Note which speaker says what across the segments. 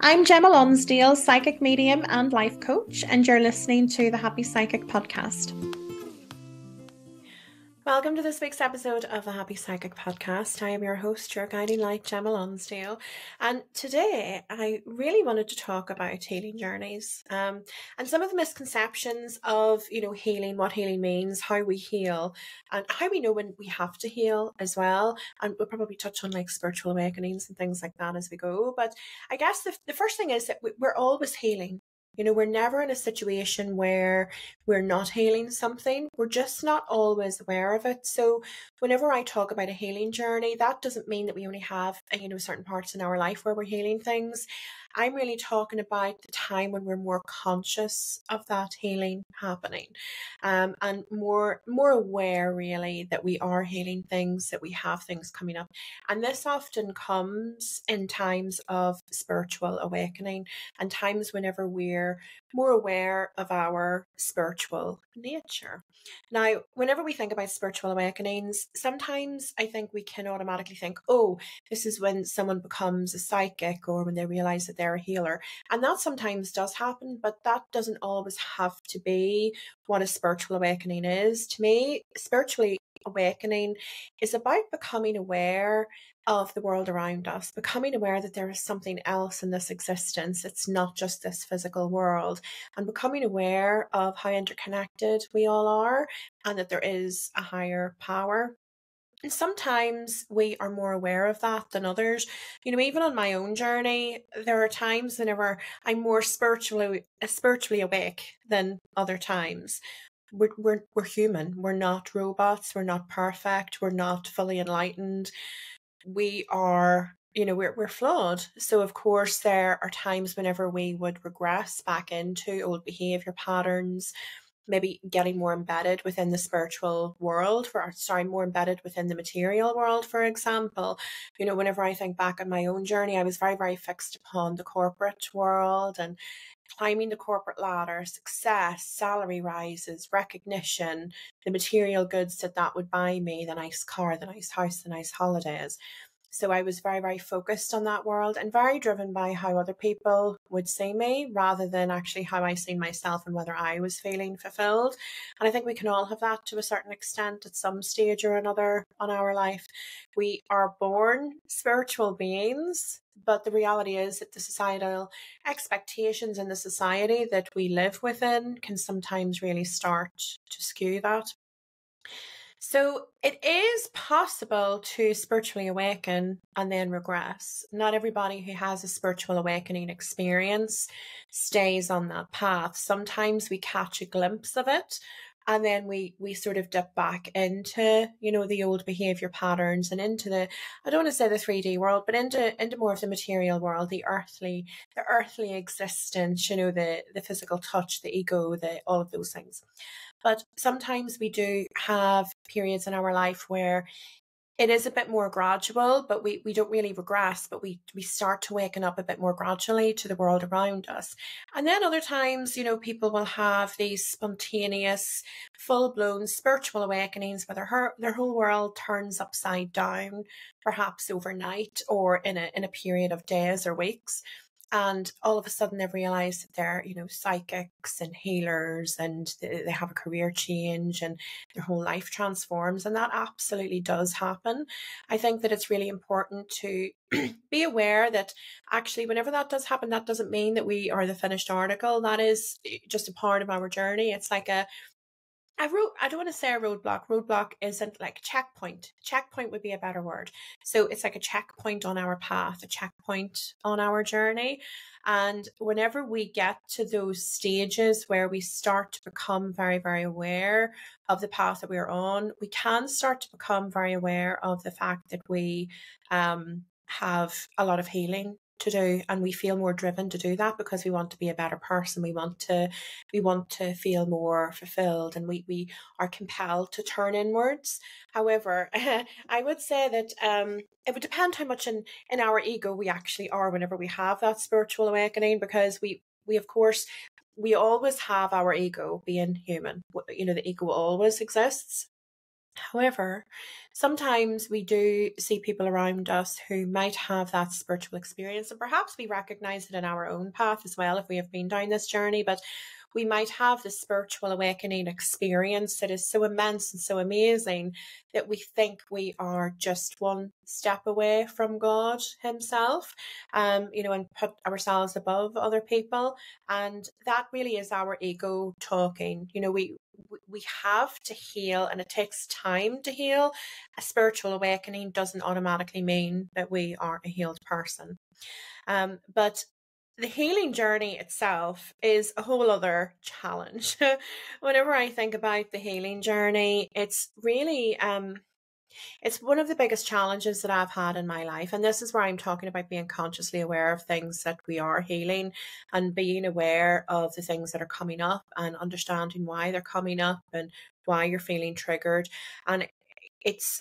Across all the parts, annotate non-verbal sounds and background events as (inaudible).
Speaker 1: I'm Gemma Lonsdale, psychic medium and life coach, and you're listening to the Happy Psychic podcast. Welcome to this week's episode of the Happy Psychic Podcast. I am your host, your guiding light, Gemma Lonsdale. And today I really wanted to talk about healing journeys um, and some of the misconceptions of, you know, healing, what healing means, how we heal, and how we know when we have to heal as well. And we'll probably touch on like spiritual awakenings and things like that as we go. But I guess the, the first thing is that we're always healing. You know, we're never in a situation where we're not healing something. We're just not always aware of it. So whenever I talk about a healing journey, that doesn't mean that we only have, you know, certain parts in our life where we're healing things. I'm really talking about the time when we're more conscious of that healing happening, um, and more more aware really that we are healing things, that we have things coming up, and this often comes in times of spiritual awakening and times whenever we're more aware of our spiritual nature. Now, whenever we think about spiritual awakenings, sometimes I think we can automatically think, oh, this is when someone becomes a psychic or when they realize that they're a healer. And that sometimes does happen, but that doesn't always have to be what a spiritual awakening is. To me, spiritually awakening is about becoming aware of the world around us, becoming aware that there is something else in this existence. It's not just this physical world, and becoming aware of how interconnected we all are and that there is a higher power. And sometimes we are more aware of that than others. You know, even on my own journey, there are times whenever I'm more spiritually spiritually awake than other times we're, we're, we're human. We're not robots. We're not perfect. We're not fully enlightened. We are, you know, we're, we're flawed. So, of course, there are times whenever we would regress back into old behavior patterns, maybe getting more embedded within the spiritual world for sorry more embedded within the material world for example. You know whenever i think back on my own journey i was very very fixed upon the corporate world and climbing the corporate ladder success salary rises recognition the material goods that that would buy me the nice car the nice house the nice holidays so I was very, very focused on that world and very driven by how other people would see me rather than actually how I seen myself and whether I was feeling fulfilled. And I think we can all have that to a certain extent at some stage or another on our life. We are born spiritual beings, but the reality is that the societal expectations in the society that we live within can sometimes really start to skew that. So it is possible to spiritually awaken and then regress. Not everybody who has a spiritual awakening experience stays on that path. Sometimes we catch a glimpse of it and then we we sort of dip back into you know the old behavior patterns and into the i don't want to say the 3d world but into into more of the material world the earthly the earthly existence you know the the physical touch the ego the all of those things but sometimes we do have periods in our life where it is a bit more gradual, but we, we don't really regress, but we, we start to waken up a bit more gradually to the world around us. And then other times, you know, people will have these spontaneous, full blown spiritual awakenings where their, their whole world turns upside down, perhaps overnight or in a, in a period of days or weeks and all of a sudden they've realized that they're you know psychics and healers and they have a career change and their whole life transforms and that absolutely does happen. I think that it's really important to (clears throat) be aware that actually whenever that does happen that doesn't mean that we are the finished article. That is eh, just a part of our journey. It's like a I wrote, I don't want to say a roadblock. Roadblock isn't like checkpoint. Checkpoint would be a better word. So it's like a checkpoint on our path, a checkpoint on our journey. And whenever we get to those stages where we start to become very, very aware of the path that we're on, we can start to become very aware of the fact that we um, have a lot of healing to do and we feel more driven to do that because we want to be a better person. We want to we want to feel more fulfilled and we we are compelled to turn inwards. However (laughs) i would say that um it would depend how much in in our ego we actually are whenever we have that spiritual awakening because we we of course we always have our ego being human. You know the ego always exists However, sometimes we do see people around us who might have that spiritual experience, and perhaps we recognize it in our own path as well if we have been down this journey. But we might have the spiritual awakening experience that is so immense and so amazing that we think we are just one step away from God Himself, um, you know, and put ourselves above other people. And that really is our ego talking. You know, we we have to heal and it takes time to heal. A spiritual awakening doesn't automatically mean that we are a healed person. Um, but the healing journey itself is a whole other challenge. (laughs) Whenever I think about the healing journey, it's really um it's one of the biggest challenges that I've had in my life. And this is where I'm talking about being consciously aware of things that we are healing and being aware of the things that are coming up and understanding why they're coming up and why you're feeling triggered. And it's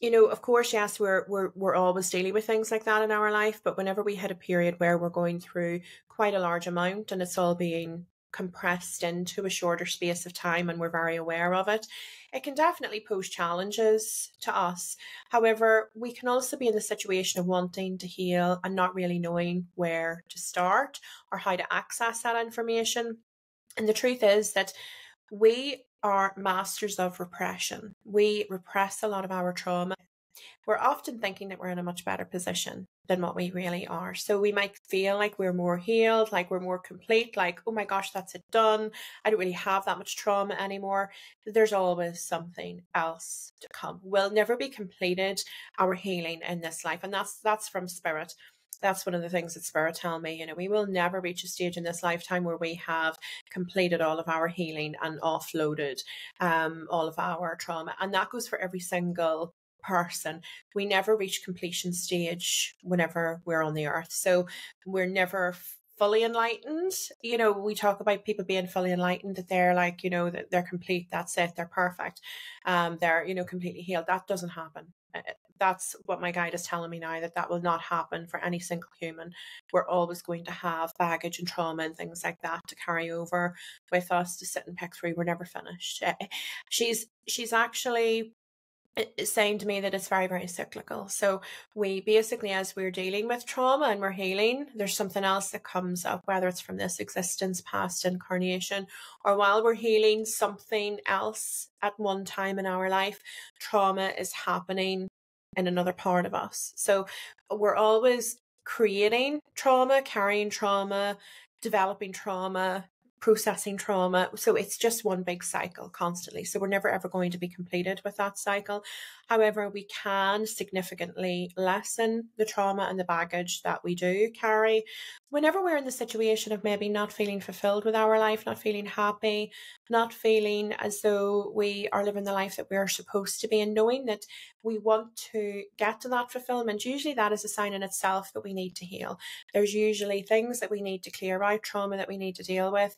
Speaker 1: you know, of course, yes, we're we're we're always dealing with things like that in our life, but whenever we hit a period where we're going through quite a large amount and it's all being compressed into a shorter space of time and we're very aware of it, it can definitely pose challenges to us. However, we can also be in the situation of wanting to heal and not really knowing where to start or how to access that information. And the truth is that we are masters of repression. We repress a lot of our trauma. We're often thinking that we're in a much better position than what we really are. So we might feel like we're more healed, like we're more complete, like, oh my gosh, that's it done. I don't really have that much trauma anymore. There's always something else to come. We'll never be completed our healing in this life. And that's that's from spirit that's one of the things that Spirit tell me. You know, we will never reach a stage in this lifetime where we have completed all of our healing and offloaded um, all of our trauma. And that goes for every single person. We never reach completion stage whenever we're on the earth. So we're never fully enlightened. You know, we talk about people being fully enlightened that they're like, you know, that they're complete, that's it, they're perfect. Um, they're, you know, completely healed. That doesn't happen. Uh, that's what my guide is telling me now that that will not happen for any single human. We're always going to have baggage and trauma and things like that to carry over with us to sit and pick through. We're never finished. Eh, she's she's actually it's saying to me that it's very very cyclical. So we basically as we're dealing with trauma and we're healing there's something else that comes up whether it's from this existence past incarnation or while we're healing something else at one time in our life trauma is happening in another part of us. So we're always creating trauma carrying trauma developing trauma processing trauma. So it's just one big cycle constantly. So we're never ever going to be completed with that cycle. However, we can significantly lessen the trauma and the baggage that we do carry whenever we're in the situation of maybe not feeling fulfilled with our life, not feeling happy, not feeling as though we are living the life that we're supposed to be, and knowing that we want to get to that fulfillment, usually that is a sign in itself that we need to heal. There's usually things that we need to clear out, trauma that we need to deal with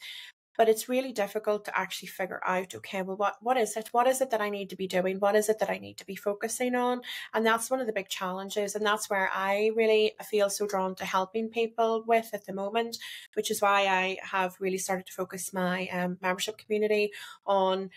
Speaker 1: but it's really difficult to actually figure out okay well what what is it? What is it that i need to be doing? What is it that i need to be focusing on? And that's one of the big challenges and that's where i really feel so drawn to helping people with at the moment which is why i have really started to focus my um, membership community on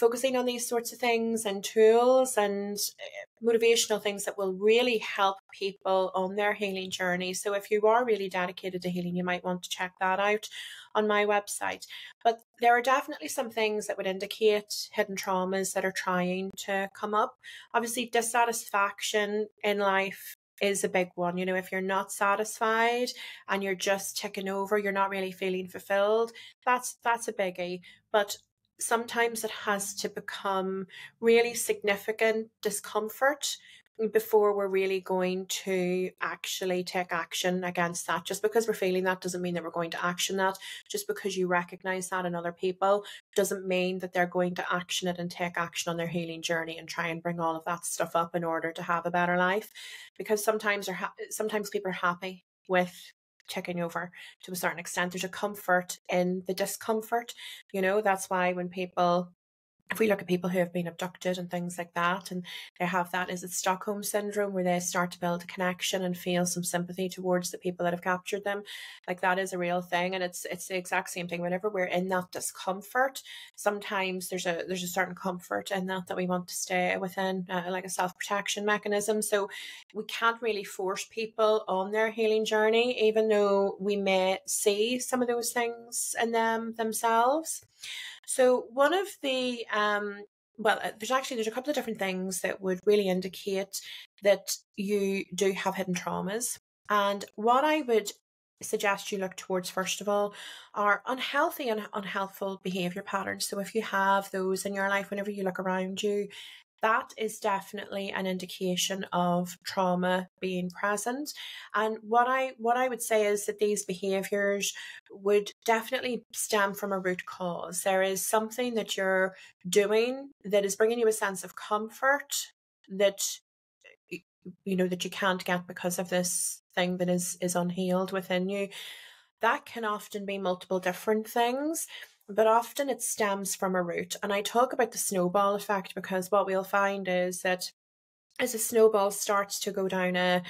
Speaker 1: focusing on these sorts of things and tools and eh, motivational things that will really help people on their healing journey. So, if you are really dedicated to healing, you might want to check that out on my website. But there are definitely some things that would indicate hidden traumas that are trying to come up. Obviously, dissatisfaction in life is a big one. You know, if you're not satisfied and you're just ticking over, you're not really feeling fulfilled, that's that's a biggie. But sometimes it has to become really significant discomfort before we're really going to actually take action against that. Just because we're feeling that doesn't mean that we're going to action that. Just because you recognize that in other people doesn't mean that they're going to action it and take action on their healing journey and try and bring all of that stuff up in order to have a better life. Because sometimes are sometimes people are happy with checking over to a certain extent. There's a comfort in the discomfort. You know, that's why when people if we look at people who have been abducted and things like that, and they have that, is it Stockholm syndrome where they start to build a connection and feel some sympathy towards the people that have captured them? Like that is a real thing, and it's it's the exact same thing. Whenever we're in that discomfort, sometimes there's a there's a certain comfort in that that we want to stay within, uh, like a self protection mechanism. So we can't really force people on their healing journey, even though we may see some of those things in them themselves. So one of the um, well, uh, there's actually there's a couple of different things that would really indicate that you do have hidden traumas. And what I would suggest you look towards first of all are unhealthy and unhelpful behavior patterns. So if you have those in your life, whenever you look around you, that is definitely an indication of trauma being present. And what i what i would say is that these behaviors would definitely stem from a root cause. There is something that you're doing that is bringing you a sense of comfort that you know that you can't get because of this thing that is is unhealed within you. That can often be multiple different things but often it stems from a root. And I talk about the snowball effect because what we'll find is that as a snowball starts to go down a,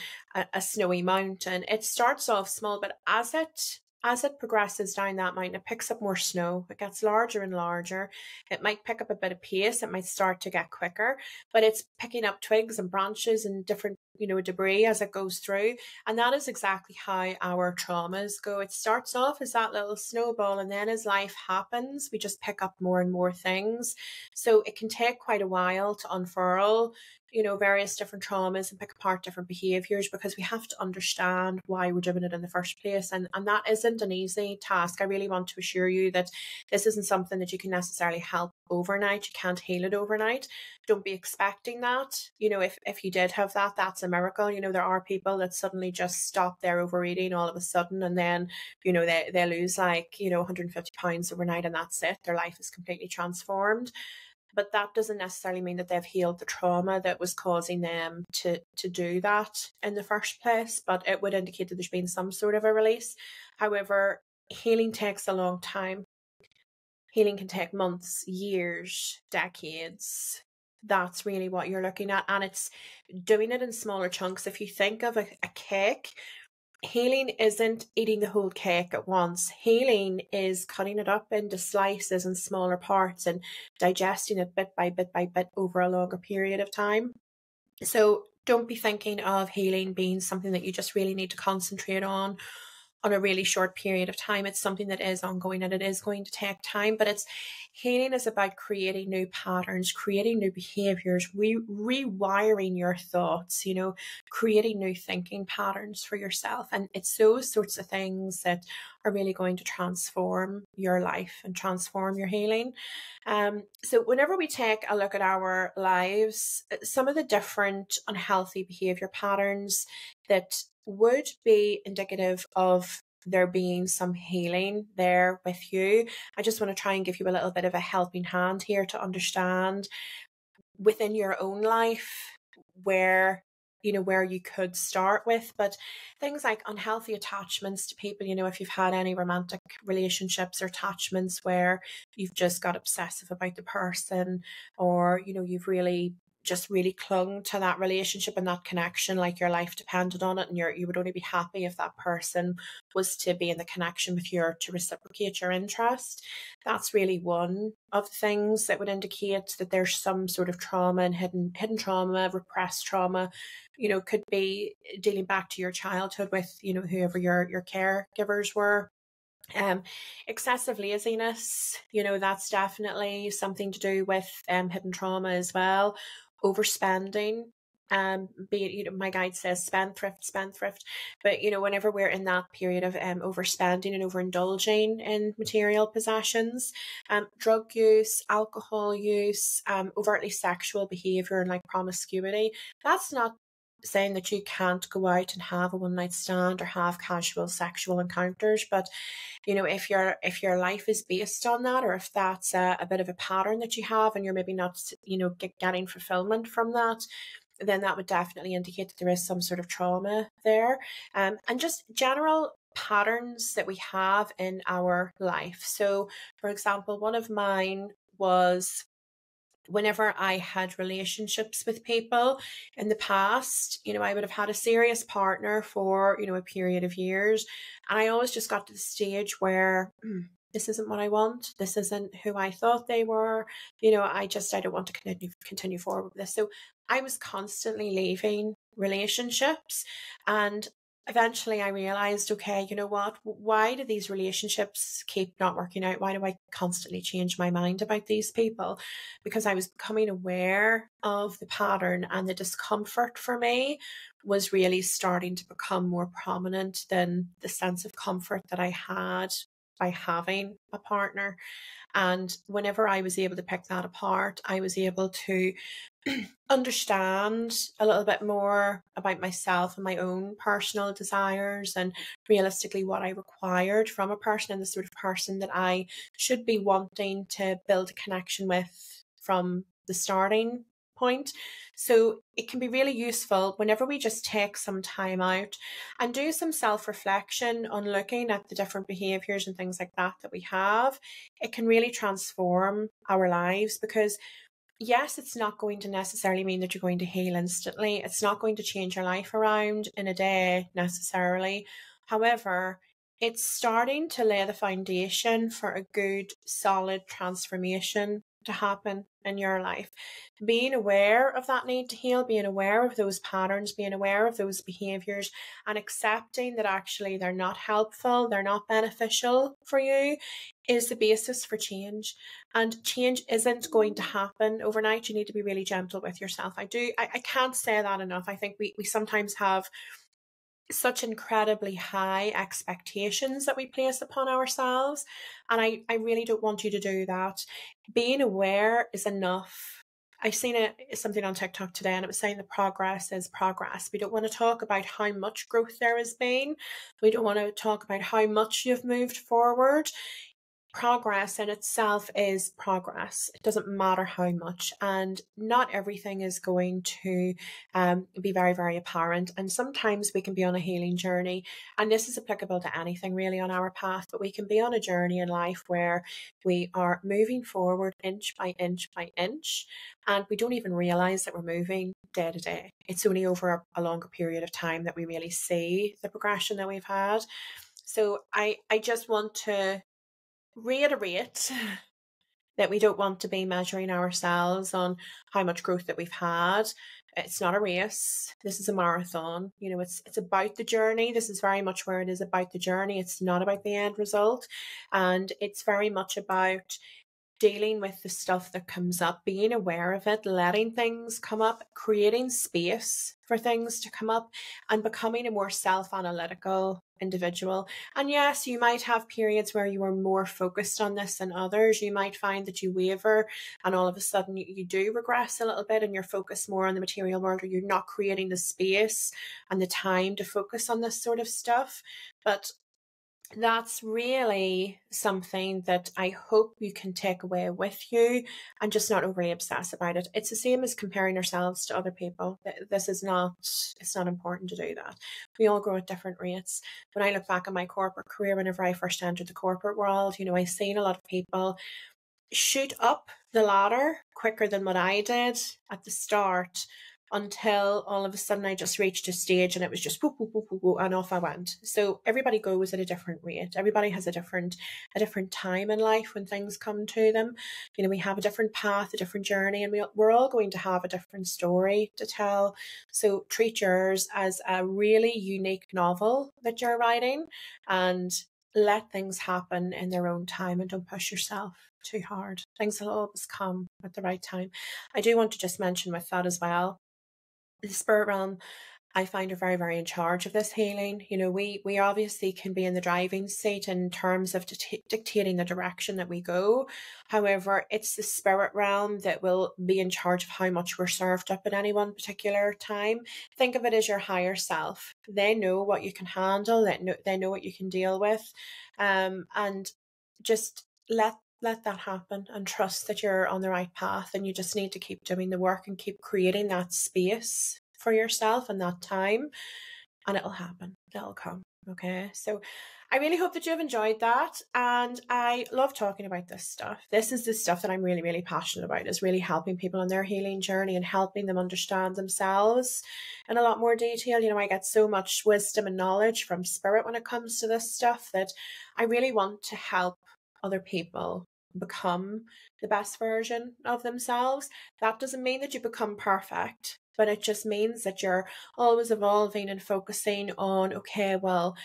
Speaker 1: a, snowy mountain, it starts off small, but as it as it progresses down that mountain, it picks up more snow. It gets larger and larger. It might pick up a bit of pace. It might start to get quicker, but it's picking up twigs and branches and different, you know, debris as it goes through. And that is exactly how our traumas go. It starts off as that little snowball, and then as life happens, we just pick up more and more things. So it can take quite a while to unfurl you know, various different traumas and pick apart different behaviors because we have to understand why we're doing it in the first place. And, and that isn't an easy task. I really want to assure you that this isn't something that you can necessarily help overnight. You can't heal it overnight. Don't be expecting that. You know, if, if you did have that, that's a miracle. You know, there are people that suddenly just stop their overeating all of a sudden and then, you know, they, they lose like, you know, 150 pounds overnight and that's it. Their life is completely transformed but that doesn't necessarily mean that they've healed the trauma that was causing them to to do that in the first place but it would indicate that there's been some sort of a release. However healing takes a long time. Healing can take months years decades. That's really what you're looking at and it's doing it in smaller chunks. If you think of a, a cake healing isn't eating the whole cake at once. Healing is cutting it up into slices and smaller parts and digesting it bit by bit by bit over a longer period of time. So don't be thinking of healing being something that you just really need to concentrate on on a really short period of time. It's something that is ongoing and it is going to take time, but it's healing is about creating new patterns, creating new behaviors, re- rewiring your thoughts, you know, creating new thinking patterns for yourself. And it's those sorts of things that are really going to transform your life and transform your healing. Um, so, whenever we take a look at our lives, some of the different unhealthy behavior patterns that would be indicative of there being some healing there with you. I just want to try and give you a little bit of a helping hand here to understand within your own life where you know where you could start with but things like unhealthy attachments to people you know if you've had any romantic relationships or attachments where you've just got obsessive about the person or you know you've really just really clung to that relationship and that connection like your life depended on it and you're you would only be happy if that person was to be in the connection with you to reciprocate your interest. That's really one of the things that would indicate that there's some sort of trauma and hidden hidden trauma repressed trauma you know could be dealing back to your childhood with you know whoever your your caregivers were. Um, excessive laziness, you know, that's definitely something to do with um, hidden trauma as well overspending um be you know my guide says spendthrift spendthrift but you know whenever we're in that period of um overspending and overindulging in material possessions um drug use alcohol use um overtly sexual behavior and like promiscuity that's not saying that you can't go out and have a one night stand or have casual sexual encounters but you know if your if your life is based on that or if that's a, a bit of a pattern that you have and you're maybe not you know get, getting fulfillment from that then that would definitely indicate that there is some sort of trauma there. Um, and just general patterns that we have in our life. So for example one of mine was whenever I had relationships with people in the past, you know, I would have had a serious partner for, you know, a period of years. And I always just got to the stage where mm, this isn't what I want. This isn't who I thought they were. You know, I just, I don't want to continue, continue forward with this. So I was constantly leaving relationships and eventually I realized, okay, you know what? Why do these relationships keep not working out? Why do I constantly change my mind about these people? Because I was becoming aware of the pattern and the discomfort for me was really starting to become more prominent than the sense of comfort that I had by having a partner. And whenever I was able to pick that apart, I was able to (clears throat) understand a little bit more about myself and my own personal desires and realistically what I required from a person and the sort of person that I should be wanting to build a connection with from the starting point. So it can be really useful whenever we just take some time out and do some self reflection on looking at the different behaviors and things like that that we have. It can really transform our lives because yes, it's not going to necessarily mean that you're going to heal instantly. It's not going to change your life around in a day necessarily. However, it's starting to lay the foundation for a good, solid transformation to happen in your life. Being aware of that need to heal, being aware of those patterns, being aware of those behaviors, and accepting that actually they're not helpful, they're not beneficial for you is the basis for change. And change isn't going to happen overnight. You need to be really gentle with yourself. I do, I, I can't say that enough. I think we, we sometimes have such incredibly high expectations that we place upon ourselves. And I, I really don't want you to do that. Being aware is enough. I've seen it something on TikTok today and it was saying the progress is progress. We don't want to talk about how much growth there has been. We don't want to talk about how much you've moved forward progress in itself is progress. It doesn't matter how much, and not everything is going to um, be very, very apparent. And sometimes we can be on a healing journey, and this is applicable to anything really on our path, but we can be on a journey in life where we are moving forward inch by inch by inch, and we don't even realize that we're moving day to day. It's only over a longer period of time that we really see the progression that we've had. So I, I just want to reiterate that we don't want to be measuring ourselves on how much growth that we've had. It's not a race. This is a marathon. You know, it's it's about the journey. This is very much where it is about the journey. It's not about the end result. And it's very much about dealing with the stuff that comes up, being aware of it, letting things come up, creating space for things to come up, and becoming a more self analytical individual. And yes, you might have periods where you are more focused on this than others. You might find that you waver and all of a sudden you, do regress a little bit and you're focused more on the material world or you're not creating the space and the time to focus on this sort of stuff. But that's really something that I hope you can take away with you and just not overly obsess about it. It's the same as comparing ourselves to other people. This is not, it's not important to do that. We all grow at different rates. When I look back on my corporate career, whenever I first entered the corporate world, you know, I've seen a lot of people shoot up the ladder quicker than what I did at the start until all of a sudden I just reached a stage and it was just whoop, whoop, whoop, whoop, and off I went. So everybody goes at a different rate. Everybody has a different a different time in life when things come to them. You know, we have a different path, a different journey, and we, we're all going to have a different story to tell. So treat yours as a really unique novel that you're writing and let things happen in their own time and don't push yourself too hard. Things will always come at the right time. I do want to just mention with that as well the spirit realm I find are very, very in charge of this healing. You know, we we obviously can be in the driving seat in terms of dictating the direction that we go. However, it's the spirit realm that will be in charge of how much we're served up at any one particular time. Think of it as your higher self. They know what you can handle. They know they know what you can deal with, um, and just let let that happen and trust that you're on the right path and you just need to keep doing the work and keep creating that space for yourself and that time and it'll happen it'll come Okay, so I really hope that you've enjoyed that. And I love talking about this stuff. This is the stuff that I'm really, really passionate about, is really helping people on their healing journey and helping them understand themselves in a lot more detail. You know, I get so much wisdom and knowledge from spirit when it comes to this stuff that I really want to help other people become the best version of themselves. That doesn't mean that you become perfect, but it just means that you're always evolving and focusing on, okay, well,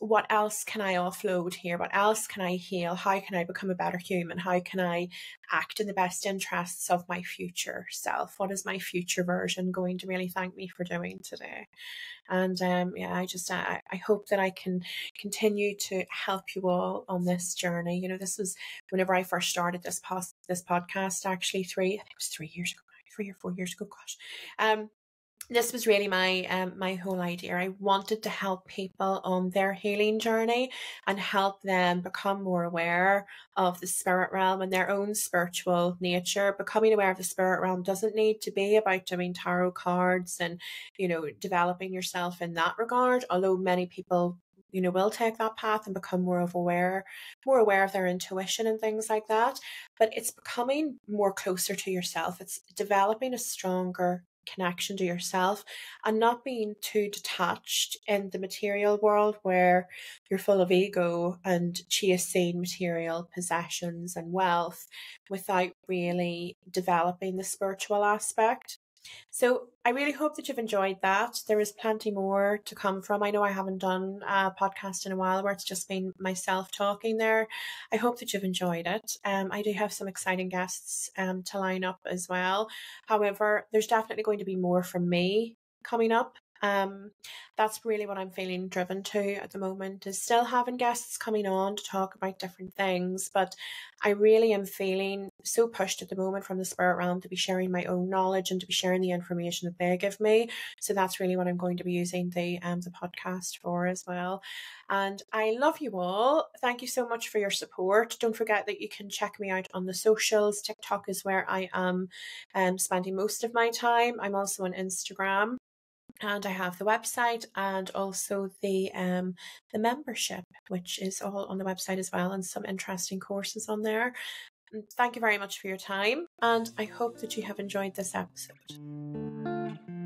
Speaker 1: what else can I offload here? What else can I heal? How can I become a better human? How can I act in the best interests of my future self? What is my future version going to really thank me for doing today? And um, yeah, I just I, I hope that I can continue to help you all on this journey. You know, this was whenever I first started this pos- this podcast. Actually, three I think it was three years ago, three or four years ago. Gosh, um, this was really my um, my whole idea. I wanted to help people on their healing journey and help them become more aware of the spirit realm and their own spiritual nature. Becoming aware of the spirit realm doesn't need to be about doing tarot cards and you know developing yourself in that regard. Although many people you know will take that path and become more of aware more aware of their intuition and things like that but it's becoming more closer to yourself it's developing a stronger connection to yourself and not being too detached in the material world where you're full of ego and chasing material possessions and wealth without really developing the spiritual aspect. So I really hope that you've enjoyed that. There is plenty more to come from. I know I haven't done a podcast in a while where it's just been myself talking there. I hope that you've enjoyed it. Um, I do have some exciting guests um, to line up as well. However, there's definitely going to be more from me coming up. Um, that's really what I'm feeling driven to at the moment is still having guests coming on to talk about different things, but I really am feeling so pushed at the moment from the spirit realm to be sharing my own knowledge and to be sharing the information that they give me. So that's really what I'm going to be using the um the podcast for as well. And I love you all. Thank you so much for your support. Don't forget that you can check me out on the socials. TikTok is where I am um, spending most of my time. I'm also on Instagram and I have the website and also the um the membership, which is all on the website as well, and some interesting courses on there. Thank you very much for your time, and I hope that you have enjoyed this episode.